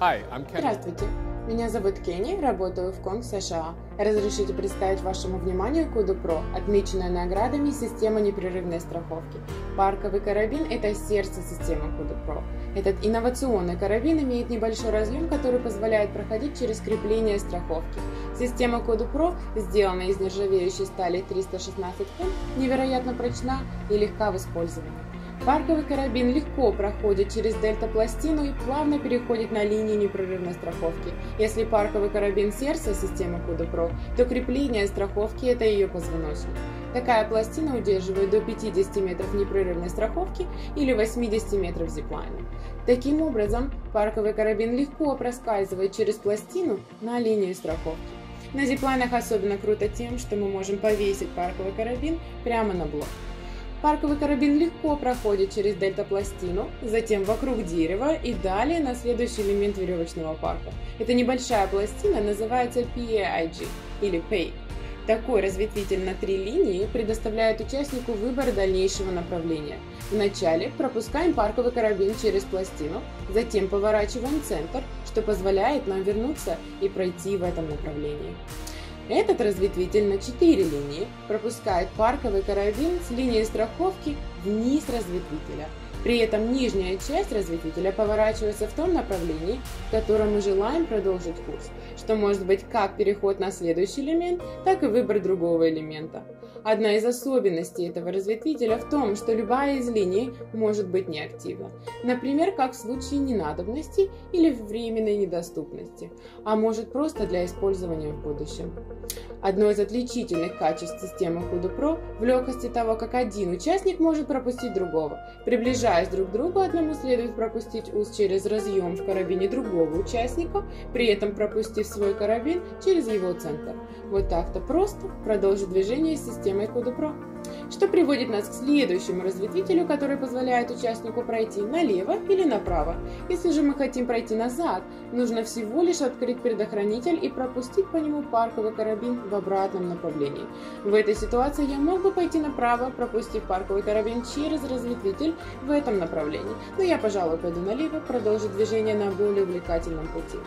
Hi, I'm Ken. Здравствуйте, меня зовут Кенни, работаю в Конг США. Разрешите представить вашему вниманию Куду Про, отмеченная наградами система непрерывной страховки. Парковый карабин – это сердце системы Куду Про. Этот инновационный карабин имеет небольшой разъем, который позволяет проходить через крепление страховки. Система Коду Pro сделана из нержавеющей стали 316 М, невероятно прочна и легка в использовании. Парковый карабин легко проходит через дельта-пластину и плавно переходит на линию непрерывной страховки. Если парковый карабин сердца системы Pro, то крепление страховки – это ее позвоночник. Такая пластина удерживает до 50 метров непрерывной страховки или 80 метров зиплайна. Таким образом, парковый карабин легко проскальзывает через пластину на линию страховки. На зиплайнах особенно круто тем, что мы можем повесить парковый карабин прямо на блок. Парковый карабин легко проходит через дельта-пластину, затем вокруг дерева и далее на следующий элемент веревочного парка. Эта небольшая пластина называется PAIG или PAI. Такой разветвитель на три линии предоставляет участнику выбор дальнейшего направления. Вначале пропускаем парковый карабин через пластину, затем поворачиваем центр, что позволяет нам вернуться и пройти в этом направлении. Этот разветвитель на 4 линии пропускает парковый карабин с линии страховки вниз разветвителя. При этом нижняя часть разветвителя поворачивается в том направлении, в котором мы желаем продолжить курс, что может быть как переход на следующий элемент, так и выбор другого элемента. Одна из особенностей этого разветвителя в том, что любая из линий может быть неактивна. Например, как в случае ненадобности или временной недоступности, а может просто для использования в будущем. Одно из отличительных качеств системы Kudu Pro в легкости того, как один участник может пропустить другого. Приближаясь друг к другу, одному следует пропустить уз через разъем в карабине другого участника, при этом пропустив свой карабин через его центр. Вот так-то просто продолжить движение Kudu Pro что приводит нас к следующему разветвителю, который позволяет участнику пройти налево или направо. Если же мы хотим пройти назад, нужно всего лишь открыть предохранитель и пропустить по нему парковый карабин в обратном направлении. В этой ситуации я мог бы пойти направо, пропустив парковый карабин через разветвитель в этом направлении, но я, пожалуй, пойду налево, продолжу движение на более увлекательном пути.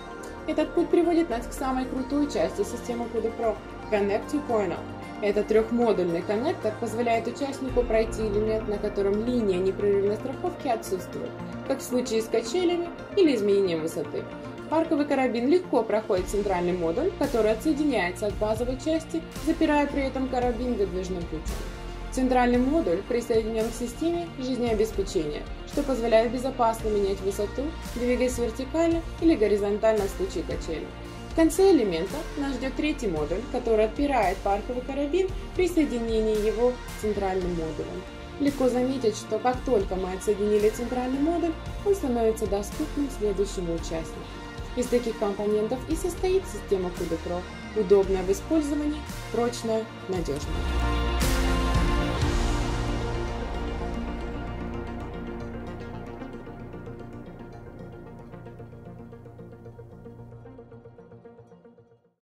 Этот путь приводит нас к самой крутой части системы Kudu Pro – Connect 2.0. Этот трехмодульный коннектор позволяет участнику пройти элемент, на котором линия непрерывной страховки отсутствует, как в случае с качелями или изменением высоты. Парковый карабин легко проходит центральный модуль, который отсоединяется от базовой части, запирая при этом карабин выдвижным ключом. Центральный модуль присоединен к системе жизнеобеспечения, что позволяет безопасно менять высоту, двигаясь вертикально или горизонтально в случае качели. В конце элемента нас ждет третий модуль, который отпирает парковый карабин при соединении его с центральным модулем. Легко заметить, что как только мы отсоединили центральный модуль, он становится доступным следующему участнику. Из таких компонентов и состоит система Kudu Pro, удобная в использовании, прочная, надежная.